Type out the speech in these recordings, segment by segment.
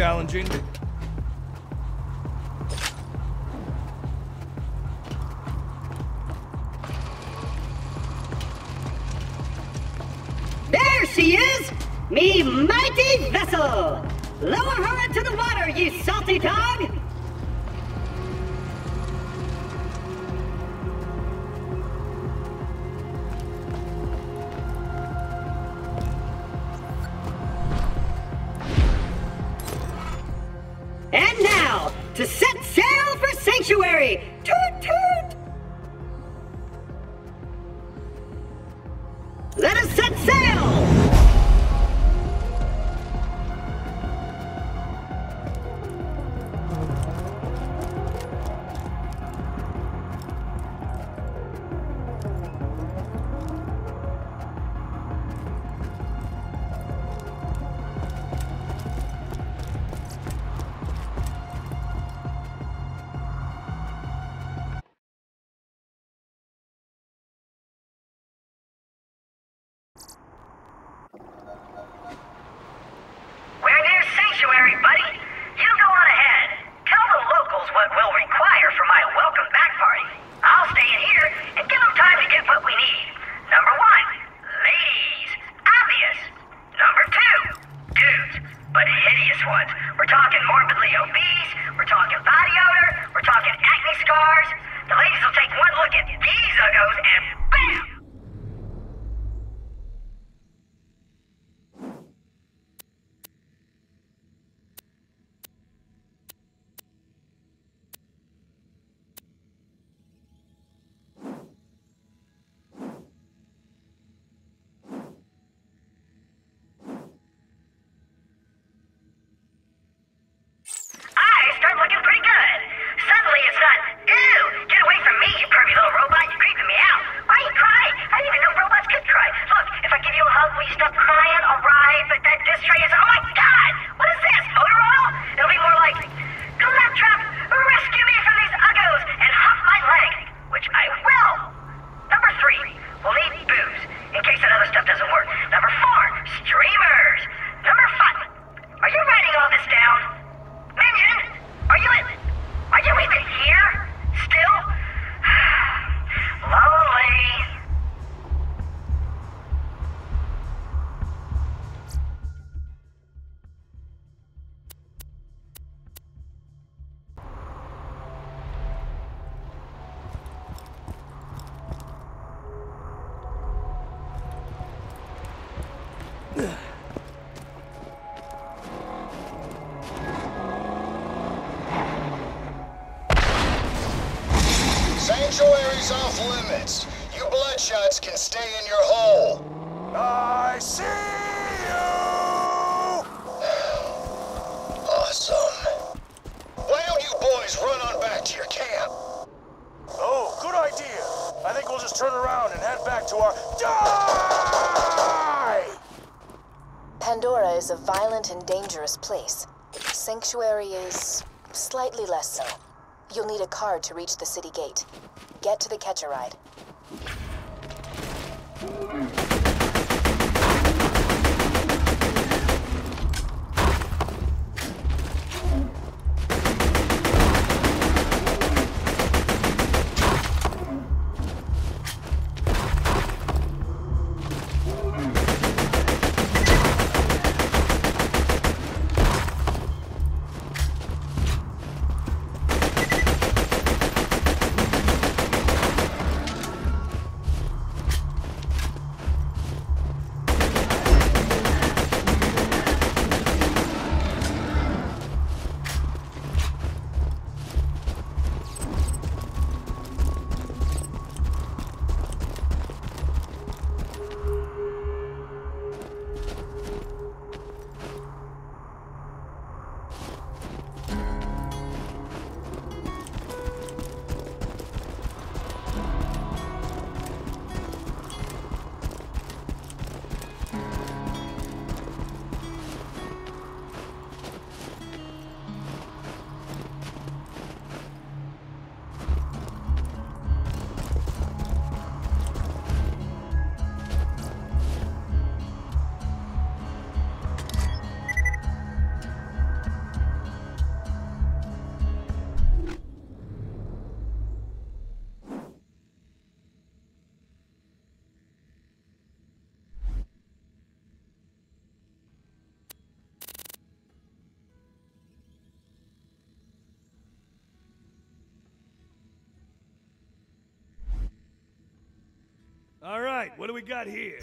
challenging. There she is, me mighty vessel! Lower her into the water, ye salty dog! what will see you! Awesome. Why don't you boys run on back to your camp? Oh, good idea. I think we'll just turn around and head back to our... Die! Pandora is a violent and dangerous place. Sanctuary is... slightly less so. You'll need a car to reach the city gate. Get to the Catch-A-Ride. Right, what do we got here?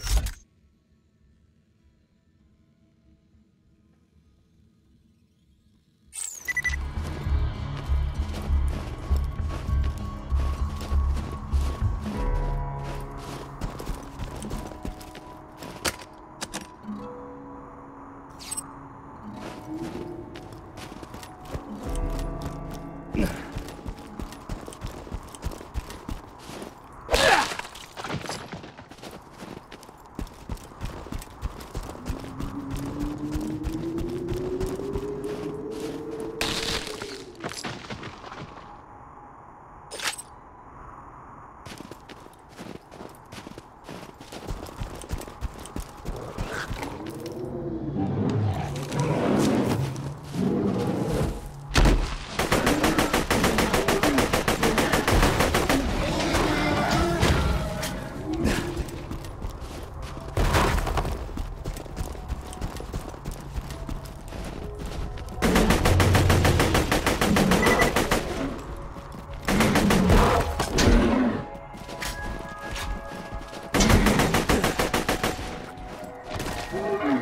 Ugh!